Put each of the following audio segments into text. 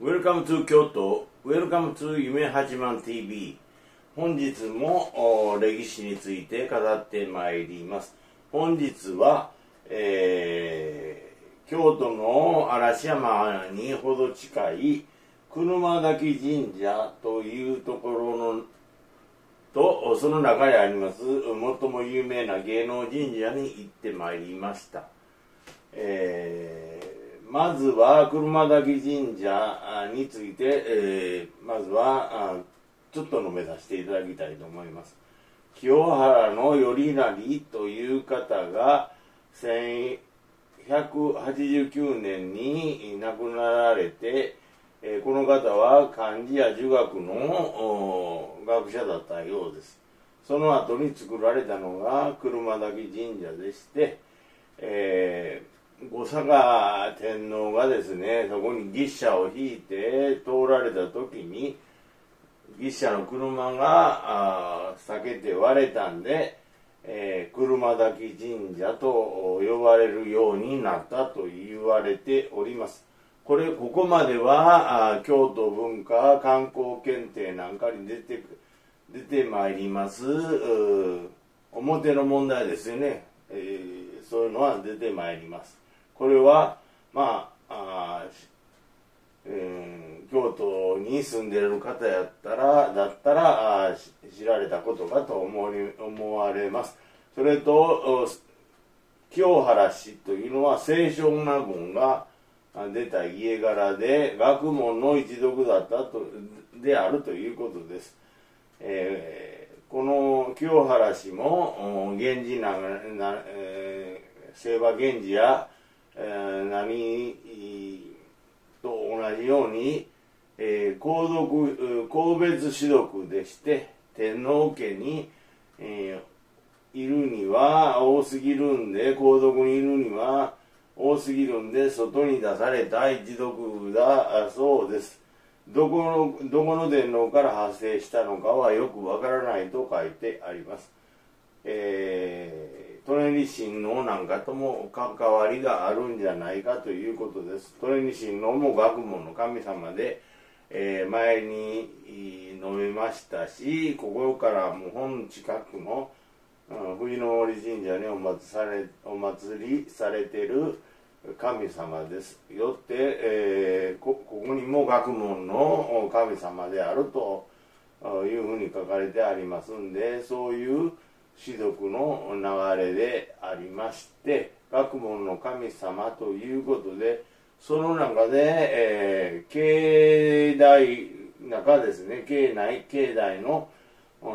Welcome to 京都 Welcome to 夢八幡 TV 本日も歴史について語ってまいります。本日は、えー京都の嵐山にほど近い車滝神社というところのとその中にあります最も有名な芸能神社に行ってまいりました、えーまずは車滝神社について、えーまずはあちょっと述べさせていただきたいと思います。清原の頼成という方が1189年に亡くなられて、えーこの方は漢字や儒学の学者だったようです。その後に作られたのが車滝神社でして、えー後坂天皇がですねそこに牛車を引いて通られた時に牛車の車があー避けて割れたんで、えー車滝神社と呼ばれるようになったと言われております。これここまではあ京都文化観光検定なんかに出て出てまいります。表の問題ですよね、えーそういうのは出てまいります。これはまああーしうん京都に住んでる方やったらだったらあ知られたことかと思い思われます。それとお清原氏というのは清少納言が出た家柄で学問の一族だったとであるということです、えーこの清原氏もお源氏なな、えー、清和源氏や、えー何と同じように、えー皇族皇別士族でして天皇家に、えーいるには多すぎるんで皇族にいるには多すぎるんで外に出された一族だそうです。どこのどこの天皇から発生したのかはよくわからないと書いてあります。えー、トレニ親王なんかとも関わりがあるんじゃないかということです。トレニ親王も学問の神様で、えー前に述べましたしここからも本近くの、うん、冬の森神社にお祭されお祭りされてる神様ですよって、えーこここにも学問の神様であるというふうに書かれてありますんでそういう士族の流れでありまして学問の神様ということでその中で、えー境内中ですね境内境内の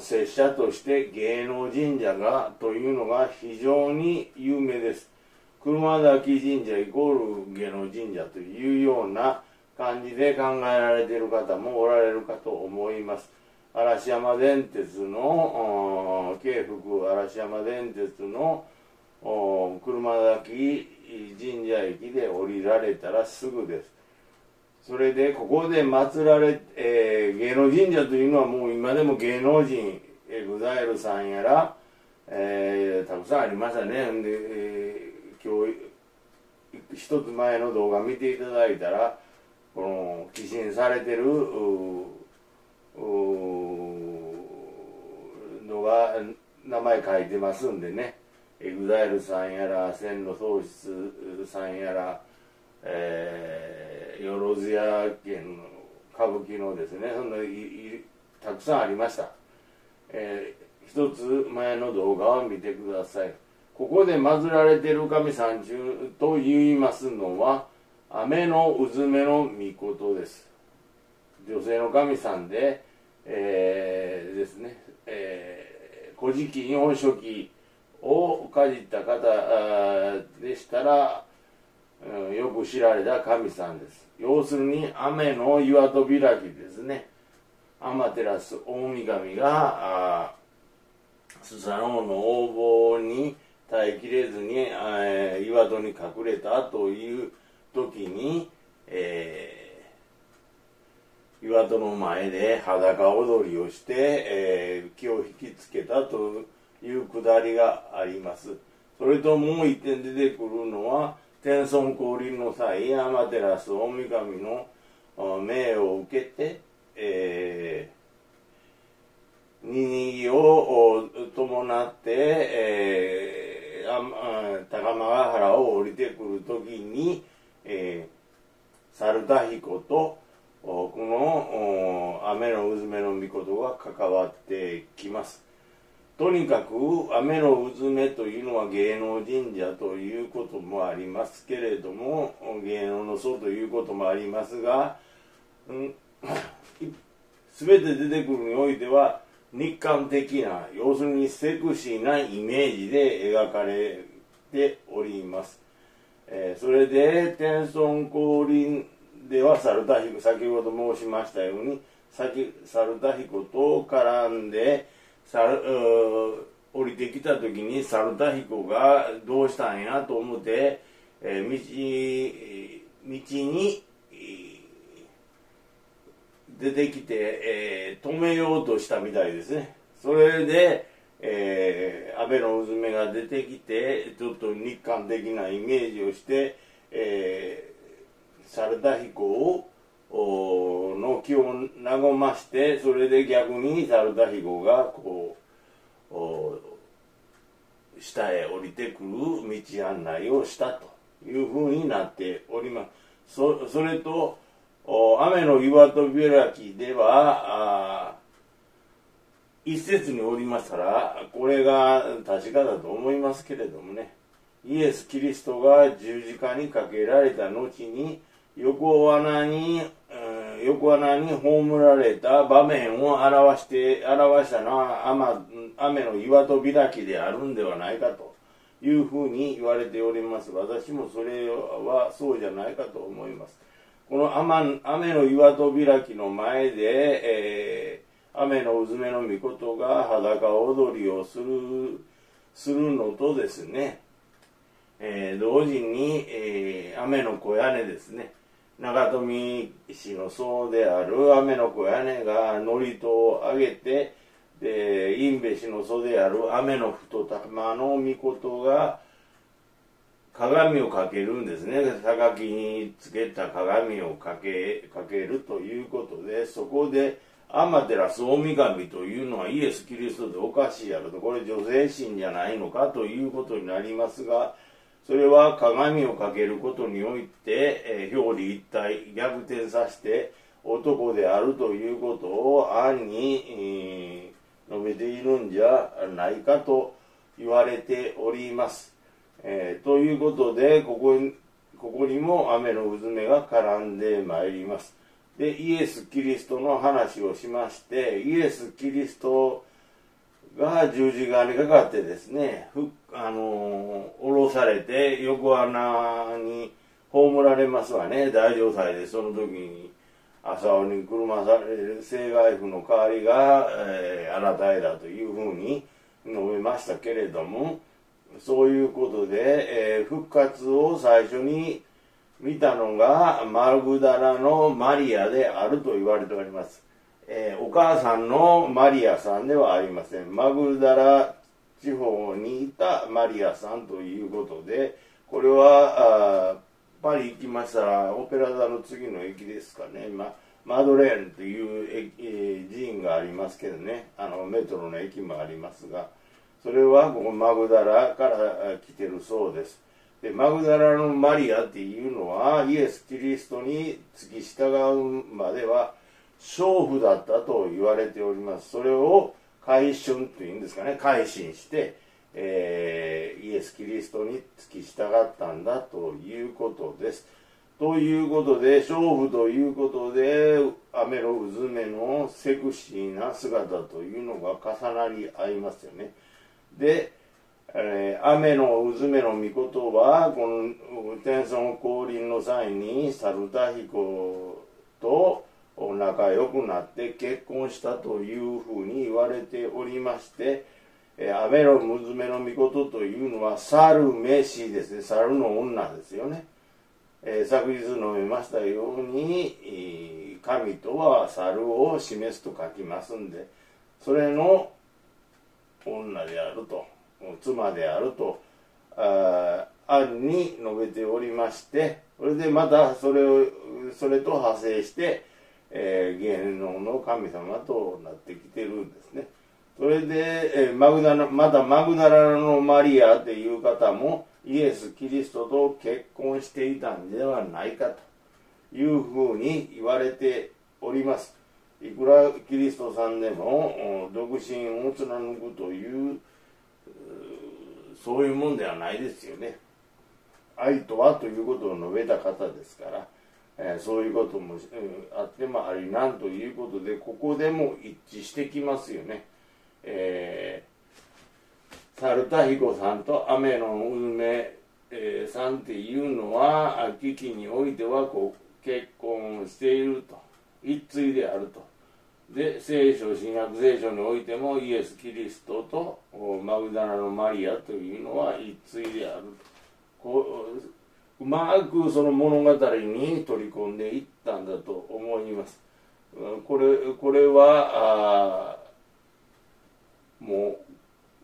拙者として芸能神社がというのが非常に有名です。車折神社イコール芸能神社というような感じで考えられている方もおられるかと思います。嵐山電鉄の京福嵐山電鉄の車折神社駅で降りられたらすぐです。それでここで祀られ、えー芸能神社というのはもう今でも芸能人エグザイルさんやら、えーたくさんありましたね。で、えー今日一つ前の動画見ていただいたらこの寄進されてるううのが名前書いてますんでね。エグザイルさんやら千の喪失さんやら、えー、よろずや県の歌舞伎のですねそんないたくさんありました、えー一つ前の動画を見てください。ここで祀られてる神さん中と言いますのは雨のうずめの御事です。女性の神さんで、えーですね、えー、古事記日本書紀をかじった方でしたら、うんよく知られた神さんです。要するに雨の岩戸開きですね。天照大神がスサノオの横暴に耐えきれずに、え岩戸に隠れたという時に、えー岩戸の前で裸踊りをして、えー気を引きつけたというくだりがあります。それともう一点出てくるのは天孫降臨の際天照大神の命を受けて、えー、ニニを伴って、えー、高間原を降りてくるときに、えー、猿田彦とこの雨の渦めの御事が関わってきます。とにかく雨の渦めというのは芸能神社ということもありますけれども芸能の層ということもありますが、うん、全て出てくるにおいては日韓的な要するにセクシーなイメージで描かれております、えー、それで天孫降臨では猿田彦先ほど申しましたように先猿田彦と絡んで降りてきた時に猿田彦がどうしたんやと思って、えー、道道に出てきて、えー、止めようとしたみたいですね。それで、えー、安倍のうずめが出てきてちょっと日韓的なイメージをして、えー、猿田彦をの気を和ましてそれで逆に猿田彦がこう下へ降りてくる道案内をしたというふうになっております。そそれと雨の岩戸開きでは一説におりましたらこれが確かだと思いますけれどもね。イエス・キリストが十字架にかけられた後に横穴に、うん、横穴に葬られた場面を表して表したのは雨の岩戸開きであるんではないかというふうに言われております。私もそれはそうじゃないかと思います。この雨雨の岩戸開きの前で、えー、雨のうずめの御事が裸踊りをするするのとですね、えー、同時に、えー、雨の小屋根ですね。長富市の僧である雨の小屋根が祝詞を上げてで印部氏の祖である雨の太玉の御事が鏡をかけるんですね。榊につけた鏡をかけかけるということでそこで天照大神というのはイエス・キリストでおかしいやろと。これ女性神じゃないのかということになりますがそれは鏡をかけることにおいて、えー、表裏一体逆転させて男であるということを暗に、えー、述べているんじゃないかと言われております。えー、ということでここにここにも雨の渦めが絡んでまいります。でイエス・キリストの話をしましてイエス・キリストが十字架にかかってですねふあの下ろされて横穴に葬られますわね大城祭でその時に朝尾に車される政外府の代わりが、えー、あなたへだというふうに述べましたけれどもそういうことで、えー、復活を最初に見たのがマルグダラのマリアであると言われております。えー、お母さんのマリアさんではありません。マグダラ地方にいたマリアさんということで、これはパリ行きましたら、オペラ座の次の駅ですかね、ま、マドレーンという、えー、寺院がありますけどね、あのメトロの駅もありますが、それはここマグダラから来てるそうです。でマグダラのマリアっていうのはイエス・キリストに付き従うまでは娼婦だったと言われております。それを改春というんですかね。改心して、えー、イエス・キリストに付き従ったんだということです。ということで娼婦ということで雨の渦めのセクシーな姿というのが重なり合いますよね。で、えー、雨の渦めの御事はこの天孫降臨の際にサルタヒコと仲良くなって結婚したというふうに言われておりまして、えー、雨の娘の御事というのは猿飯ですね。猿の女ですよね、えー、昨日述べましたように神とは猿を示すと書きますんでそれの女であると妻であるとあ暗に述べておりまして、それでまたそれをそれと派生して、えー、芸能の神様となってきてるんですね。それで、えー、マグダラまたマグダラのマリアっていう方もイエス・キリストと結婚していたんではないかというふうに言われております。いくらキリストさんでも独身を貫くというそういうもんではないですよね。愛とはということを述べた方ですから、えー、そういうことも、うん、あってもありなんということでここでも一致してきますよね。えー、サルタヒコさんとアメノンウルメ、え、さんっていうのは危機においてはこう結婚していると一対であると。で聖書新約聖書においてもイエス・キリストとマグダラのマリアというのは一対であると。こううまくその物語に取り込んでいったんだと思いますこれこれはもう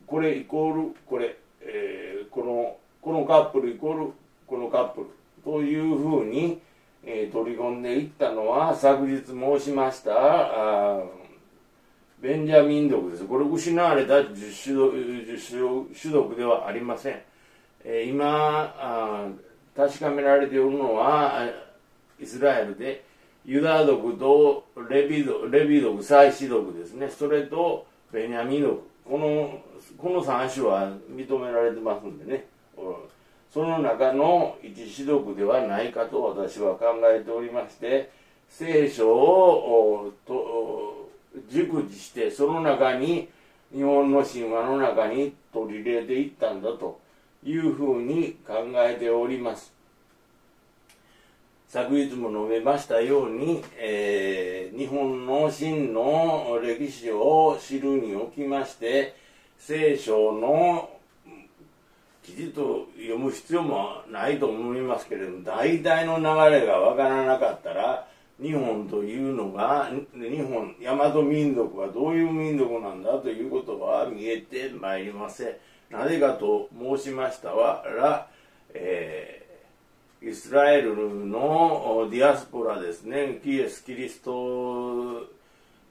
これイコールこれ、えー、このこのカップルイコールこのカップルというふうに、えー、取り込んでいったのは昨日申しましたあベンジャミン族です。これ失われた十種族ではありません。え今あ確かめられておるのはイスラエルでユダ族とレビ族レビ族祭司族ですね。それとベニャミ族このこの3種は認められてますんでね。その中の一種族ではないかと私は考えておりまして聖書をと熟知してその中に日本の神話の中に取り入れていったんだと。いうふうに考えております昨日も述べましたように、えー、日本の真の歴史を知るにおきまして聖書の記事と読む必要もないと思いますけれども大体の流れがわからなかったら日本というのが日本大和民族はどういう民族なんだということは見えてまいりません。なぜかと申しましたら、えー、イスラエルのディアスポラですね。イエス・キリスト、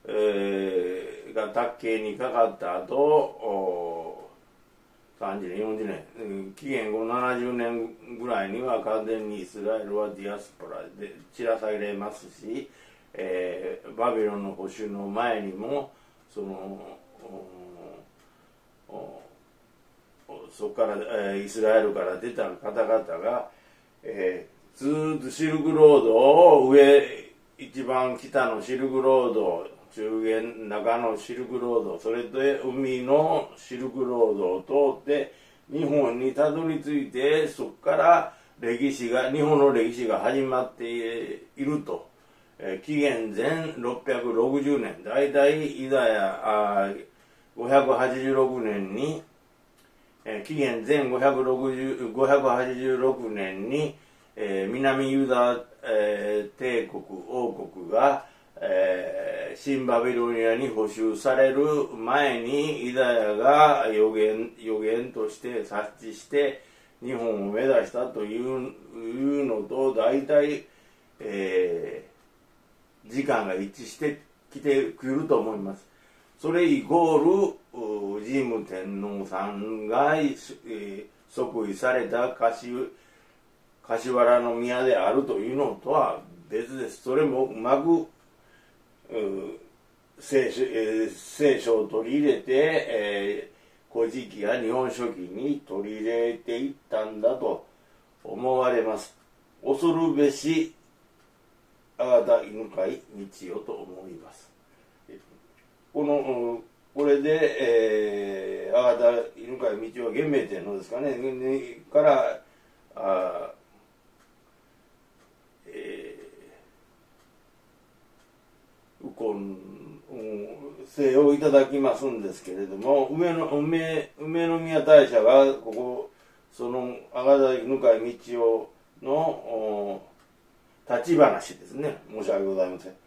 えー、が磔にかかった後30年40年紀元後70年ぐらいには完全にイスラエルはディアスポラで散らされますし、えー、バビロンの捕囚の前にもそのそこから、えー、イスラエルから出た方々が、えー、ずっとシルクロードを上一番北のシルクロード中原中のシルクロードそれで海のシルクロードを通って日本にたどり着いてそこから歴史が日本の歴史が始まっていると、えー、紀元前660年大体イダヤあ586年にえー、紀元前586年に、えー、南ユダ、えー、帝国王国が、えー、新バビロニアに補修される前にユダヤが予言予言として察知して日本を目指したといういうのと大体、えー、時間が一致してきてくると思います。それイコール神武天皇さんが、えー、即位された柏柏の宮であるというのとは別です。それもうまく聖書,、えー、聖書を取り入れて、えー、古事記や日本書紀に取り入れていったんだと思われます。恐るべしあがた犬飼道よと思います。このこれで、えー、あがた犬飼道は玄明天皇ですかねからあえー、右近生をいただきますんですけれども梅の梅梅宮大社がここそのあがた犬飼道夫の立ち話ですね申し訳ございません。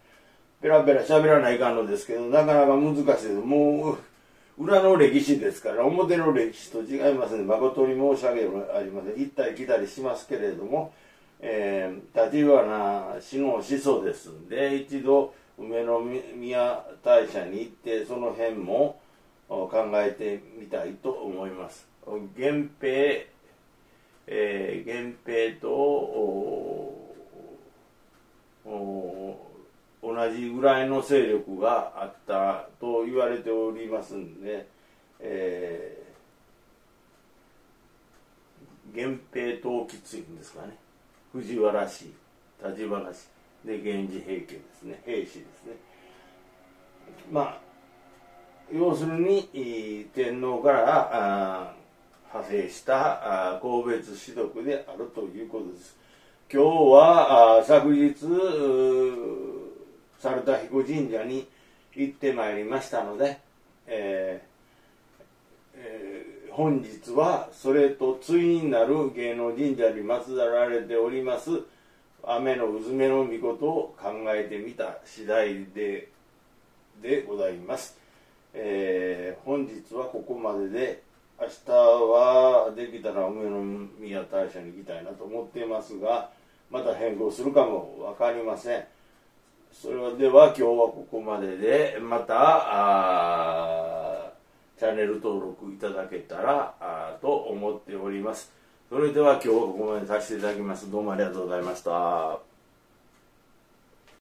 ペラペラ喋らないかんのですけど、なかなか難しいです。もう、裏の歴史ですから、表の歴史と違いますので、誠に申し訳ありません。行ったり来たりしますけれども、えー、立花氏の始祖ですんで一度梅宮大社に行ってその辺も考えてみたいと思います源平、えー、源平と同じぐらいの勢力があったと言われておりますんで、えー、源平陶器ついんですかね。藤原氏立花氏で源氏平家ですね。平氏ですね。まあ要するに天皇から派生した皇別士族であるということです。今日は昨日猿田彦神社に行ってまいりましたので、えーえー、本日はそれと対になる芸能神社に祀られております雨のうずめの御事を考えてみた次第ででございます、えー、本日はここまでで明日はできたら梅の宮大社に行きたいなと思っていますがまた変更するかも分かりません。それでは今日はここまででまたチャンネル登録いただけたらと思っております。それでは今日はここまでさせていただきます。どうもありがとうございました。